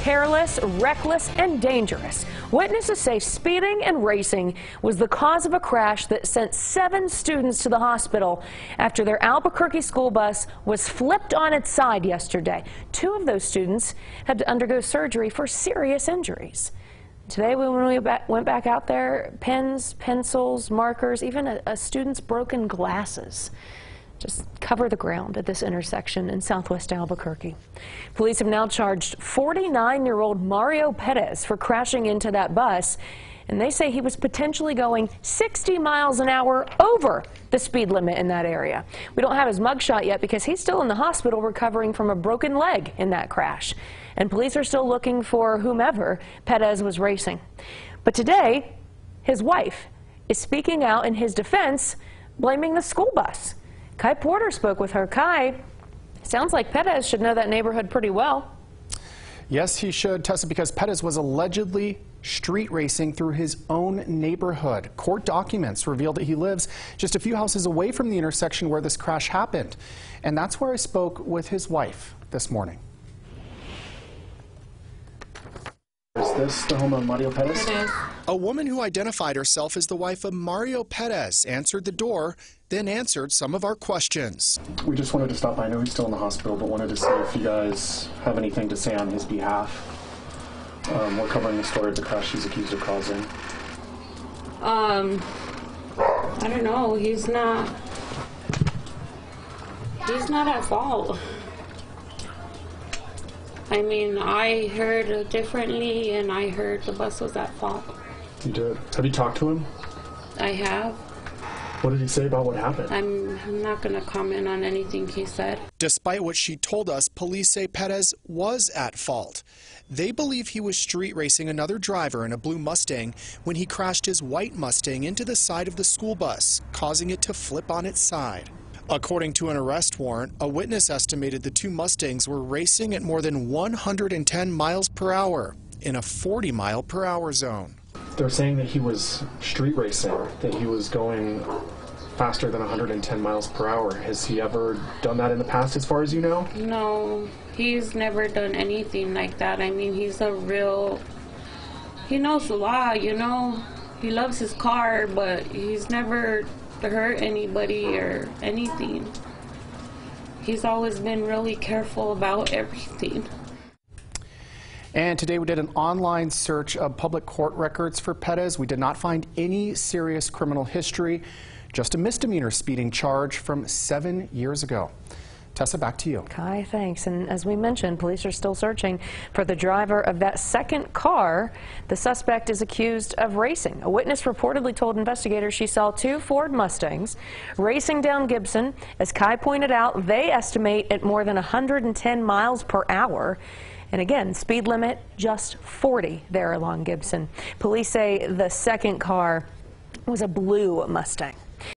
careless, reckless, and dangerous. Witnesses say speeding and racing was the cause of a crash that sent seven students to the hospital after their Albuquerque school bus was flipped on its side yesterday. Two of those students had to undergo surgery for serious injuries. Today, when we went back out there, pens, pencils, markers, even a, a student's broken glasses just cover the ground at this intersection in southwest Albuquerque. Police have now charged 49-year-old Mario Perez for crashing into that bus, and they say he was potentially going 60 miles an hour over the speed limit in that area. We don't have his mugshot yet because he's still in the hospital recovering from a broken leg in that crash. And police are still looking for whomever Perez was racing. But today, his wife is speaking out in his defense, blaming the school bus. Kai Porter spoke with her. Kai, sounds like Perez should know that neighborhood pretty well. Yes, he should, Tessa, because Perez was allegedly street racing through his own neighborhood. Court documents reveal that he lives just a few houses away from the intersection where this crash happened. And that's where I spoke with his wife this morning. This the home of Mario Perez? It is. A woman who identified herself as the wife of Mario Perez answered the door, then answered some of our questions. We just wanted to stop by. I know he's still in the hospital, but wanted to see if you guys have anything to say on his behalf. Um, we're covering the story of the crash he's accused of causing. Um, I don't know. He's not. He's not at fault. I mean, I heard differently, and I heard the bus was at fault. You did. Have you talked to him? I have. What did he say about what happened? I'm, I'm not going to comment on anything he said. Despite what she told us, police say Perez was at fault. They believe he was street racing another driver in a blue Mustang when he crashed his white Mustang into the side of the school bus, causing it to flip on its side. According to an arrest warrant, a witness estimated the two Mustangs were racing at more than 110 miles per hour in a 40 mile per hour zone. They're saying that he was street racing, that he was going faster than 110 miles per hour. Has he ever done that in the past, as far as you know? No, he's never done anything like that. I mean, he's a real. He knows the law, you know. He loves his car, but he's never to hurt anybody or anything. He's always been really careful about everything. And today we did an online search of public court records for Perez. We did not find any serious criminal history, just a misdemeanor speeding charge from seven years ago. Tessa, back to you. Kai, thanks. And as we mentioned, police are still searching for the driver of that second car. The suspect is accused of racing. A witness reportedly told investigators she saw two Ford Mustangs racing down Gibson. As Kai pointed out, they estimate at more than 110 miles per hour. And again, speed limit just 40 there along Gibson. Police say the second car was a blue Mustang.